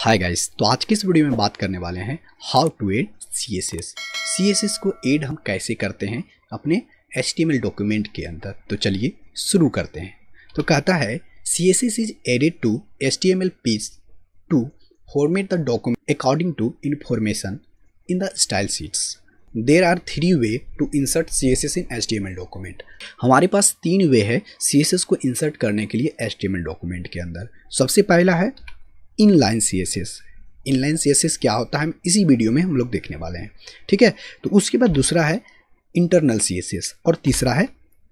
Hi guys तो आज की इस वीडियो में बात करने वाले हैं how to add C S S C S S को एड हम कैसे करते हैं? अपने H T M L document के अंदर। तो चलिए शुरू करते हैं। तो कहता है C S S is added to H T M L piece to format the document according to information in the style sheets there are three ways to insert C S S in H T M L document हमारे पास तीन way है C S S को insert करने के लिए H T M L document के अंदर। सबसे पहला है inline C S S inline C S S क्या होता है हम इसी वीडियो में हम लोग देखने वाले हैं ठीक है? तो उसके बाद दूसरा है इंटरनल सी एस एस और तीसरा है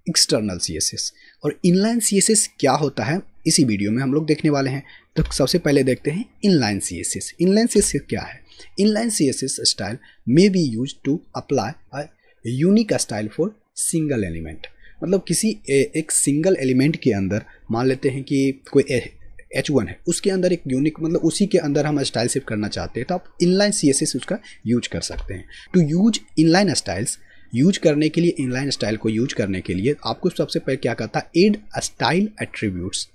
एक्सटर्नल सी एस एस और इनलाइन सी एस एस क्या होता है इसी वीडियो में हम लोग देखने वाले हैं। तो सबसे पहले देखते हैं inline C S S inline C S S क्या है? Inline C S S style may be used to apply unique style for single element मतलब किसी ए, एक सिंगल एलिमेंट के अंदर मान लेते हैं कि कोई एच वन है। उसके अंदर एक यूनिक मतलब उसी के अंदर हम स्टाइल शिफ्ट करना चाहते हैं तो आप इनलाइन सी एस उसका यूज़ कर सकते हैं। To use inline styles use करने के लिए इनलाइन स्टाइल को यूज़ करने के लिए आपको सबसे पहले क्या करता है add style attributes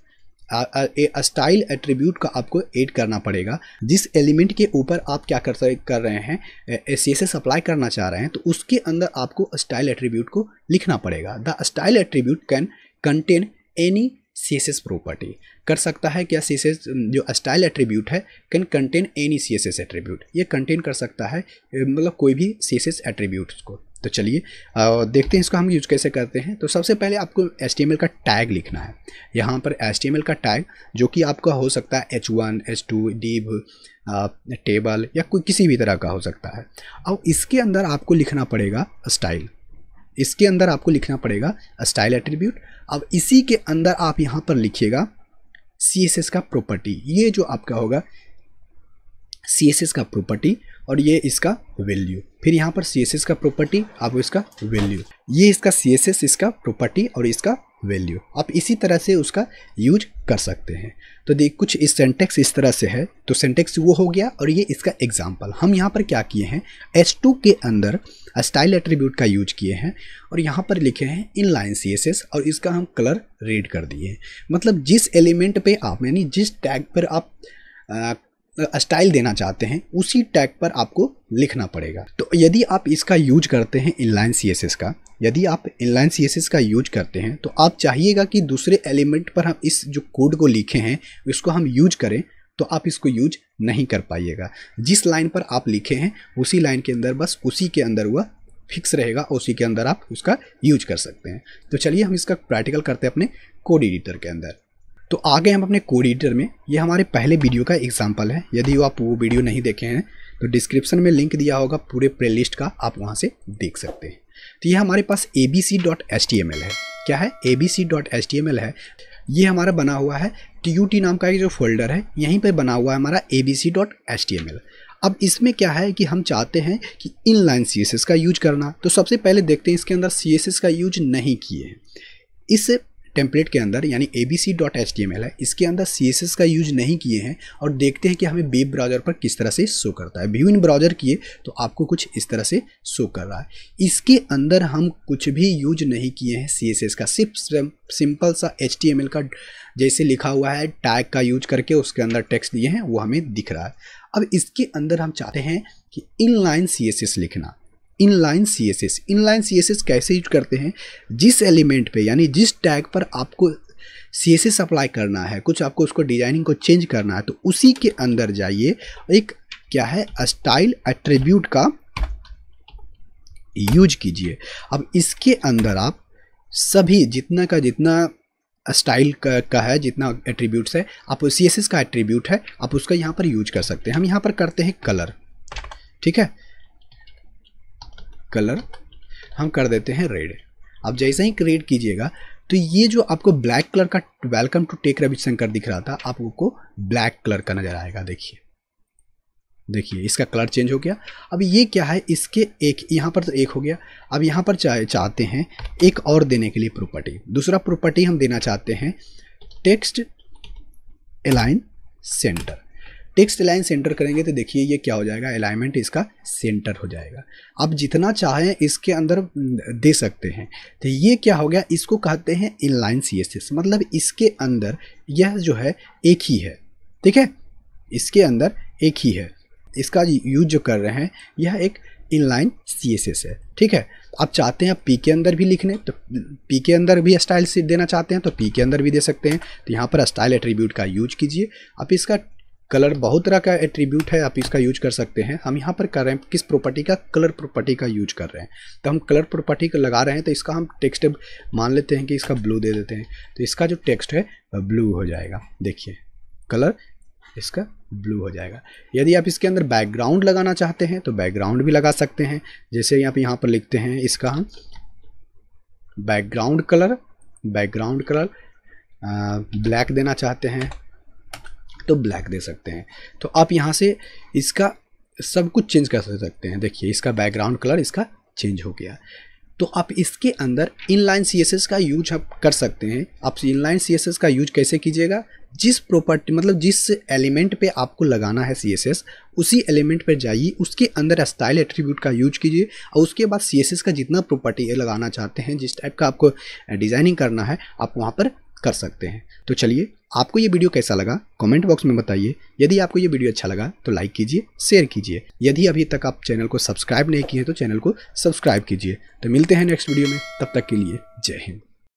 style attribute का आपको ऐड करना पड़ेगा। जिस एलिमेंट के ऊपर आप क्या कर कर रहे हैं सी एस अप्लाई करना चाह रहे हैं तो उसके अंदर आपको स्टाइल एट्रीब्यूट को लिखना पड़ेगा। The style attribute can contain any C S S property कर सकता है क्या सी एस एस जो स्टाइल एट्रीब्यूट है can contain any C S S attribute ये कंटेन कर सकता है मतलब कोई भी सी एस एस एट्रीब्यूट को. तो चलिए देखते हैं इसको हम यूज़ कैसे करते हैं. तो सबसे पहले आपको एच का टैग लिखना है. यहाँ पर एच का टैग जो कि आपका हो सकता है H one H two div table या कोई किसी भी तरह का हो सकता है. अब इसके अंदर आपको लिखना पड़ेगा स्टाइल इसके अंदर आपको लिखना पड़ेगा स्टाइल एट्रीब्यूट अब इसी के अंदर आप यहाँ पर लिखिएगा सी एस एस का प्रॉपर्टी ये जो आपका होगा सी एस एस का प्रॉपर्टी और ये इसका वैल्यू फिर यहाँ पर सी एस एस का प्रॉपर्टी आप इसका वैल्यू ये इसका सी एस एस इसका प्रॉपर्टी और इसका वैल्यू आप इसी तरह से उसका यूज़ कर सकते हैं। तो देख, कुछ इस सेंटेक्स इस तरह से है। तो सेंटेक्स वो हो गया और ये इसका एग्ज़ाम्पल हम यहाँ पर क्या किए हैं? एस टू के अंदर स्टाइल एट्रीब्यूट का यूज़ किए हैं और यहाँ पर लिखे हैं inline C S S और इसका हम कलर रेड कर दिए हैं। मतलब जिस एलिमेंट पे आप, यानी जिस टैग पर आप स्टाइल देना चाहते हैं, उसी टैग पर आपको लिखना पड़ेगा। तो यदि आप इसका यूज़ करते हैं इनलाइन सी का, यदि आप इनलाइन सी का यूज़ करते हैं तो आप चाहिएगा कि दूसरे एलिमेंट पर हम इस जो कोड को लिखे हैं उसको हम यूज़ करें तो आप इसको यूज़ नहीं कर पाइएगा। जिस लाइन पर आप लिखे हैं, उसी लाइन के अंदर बस उसी के अंदर वह फिक्स रहेगा, उसी के अंदर आप उसका यूज़ कर सकते हैं। तो चलिए हम इसका प्रैक्टिकल करते हैं अपने कोड एडिटर के अंदर। तो आगे हम अपने कोड एडिटर में, ये हमारे पहले वीडियो का एग्ज़ाम्पल है। यदि आप वो वीडियो नहीं देखे हैं तो डिस्क्रिप्शन में लिंक दिया होगा पूरे प्लेलिस्ट का, आप वहाँ से देख सकते हैं। तो ये हमारे पास एल है। क्या है? एल है। ये हमारा बना हुआ है टी नाम का जो फोल्डर है, यहीं पर बना हुआ है हमारा एल अब इसमें क्या है कि हम चाहते हैं कि inline C S S का यूज़ करना। तो सबसे पहले देखते हैं इसके अंदर सी एस एस का यूज़ नहीं किए हैं। इस टेम्पलेट के अंदर, यानी A B C dot H T M L है, इसके अंदर सी एस एस का यूज़ नहीं किए हैं और देखते हैं कि हमें वेब ब्राउज़र पर किस तरह से शो करता है। व्यू इन ब्राउज़र किए तो आपको कुछ इस तरह से शो कर रहा है। इसके अंदर हम कुछ भी यूज़ नहीं किए हैं सी एस एस का। सिर्फ़ सिंपल सा एच टी एम एल का जैसे लिखा हुआ है टैग का यूज़ करके उसके अंदर टेक्स्ट दिए हैं, वो हमें दिख रहा है। अब इसके अंदर हम चाहते हैं कि inline C S S लिखना। Inline C S S inline C S S कैसे यूज़ करते हैं? जिस एलिमेंट पे यानी जिस टैग पर आपको सी एस एस अप्लाई करना है कुछ आपको उसको डिज़ाइनिंग को चेंज करना है तो उसी के अंदर जाइए। एक क्या है? स्टाइल एट्रीब्यूट का यूज़ कीजिए। अब इसके अंदर आप सभी जितना का जितना स्टाइल का, का है जितना एट्रीब्यूट्स है आप सी एस एस का एट्रीब्यूट है आप उसका यहाँ पर यूज़ कर सकते हैं। हम यहाँ पर करते हैं कलर ठीक है? कलर हम कर देते हैं रेड। अब जैसे ही क्रिएट कीजिएगा तो ये जो आपको ब्लैक कलर का वेलकम टू टेक रविशंकर दिख रहा था आपको ब्लैक कलर का नज़र आएगा, देखिए। देखिए, इसका कलर चेंज हो गया। अब ये क्या है? इसके एक, यहाँ पर तो एक हो गया। अब यहाँ पर चाहे, चाहते हैं एक और देने के लिए प्रॉपर्टी दूसरा प्रॉपर्टी हम देना चाहते हैं text align centre text line centre करेंगे तो देखिए ये क्या हो जाएगा अलाइनमेंट इसका सेंटर हो जाएगा। आप जितना चाहें इसके अंदर दे सकते हैं। तो ये क्या हो गया, इसको कहते हैं इनलाइन सी एस एस मतलब इसके अंदर यह जो है, एक ही है। ठीक है? इसके अंदर एक ही है। इसका यूज़ जो कर रहे हैं, यह एक इनलाइन सी एस एस है। ठीक है? आप चाहते हैं पी के अंदर भी लिखने तो पी के अंदर भी स्टाइल देना चाहते हैं तो पी के अंदर भी दे सकते हैं। तो यहाँ पर स्टाइल एट्रीब्यूट का यूज़ कीजिए। आप इसका कलर बहुत तरह का एट्रीब्यूट है, आप इसका यूज़ कर सकते हैं। हम यहाँ पर कर रहे हैं, किस प्रॉपर्टी का? कलर प्रॉपर्टी का यूज़ कर रहे हैं। तो हम कलर प्रॉपर्टी का लगा रहे हैं तो इसका हम टेक्स्ट मान लेते हैं कि इसका ब्लू दे देते हैं। तो इसका जो टेक्स्ट है ब्लू हो जाएगा। देखिए कलर इसका ब्लू हो जाएगा। यदि आप इसके अंदर बैकग्राउंड लगाना चाहते हैं तो बैकग्राउंड भी लगा सकते हैं। जैसे आप यहाँ पर लिखते हैं, इसका हम background colour background colour black देना चाहते हैं। तो ब्लैक दे सकते हैं। तो आप यहाँ से इसका सब कुछ चेंज कर सकते हैं। देखिए, इसका बैकग्राउंड कलर इसका चेंज हो गया। तो आप इसके अंदर इनलाइन सीएसएस का यूज़ आप कर सकते हैं। आप इनलाइन सीएसएस का यूज़ कैसे कीजिएगा? जिस प्रॉपर्टी मतलब जिस एलिमेंट पे आपको लगाना है सीएसएस उसी एलिमेंट पर जाइए, उसके अंदर स्टाइल एट्रीब्यूट का यूज़ कीजिए और उसके बाद सीएसएस का जितना प्रॉपर्टी लगाना चाहते हैं, जिस टाइप का आपको डिज़ाइनिंग करना है, आप वहाँ पर कर सकते हैं। तो चलिए, आपको ये वीडियो कैसा लगा, कमेंट बॉक्स में बताइए। यदि आपको ये वीडियो अच्छा लगा तो लाइक कीजिए, शेयर कीजिए। यदि अभी तक आप चैनल को सब्सक्राइब नहीं किए तो चैनल को सब्सक्राइब कीजिए। तो मिलते हैं नेक्स्ट वीडियो में, तब तक के लिए जय हिंद।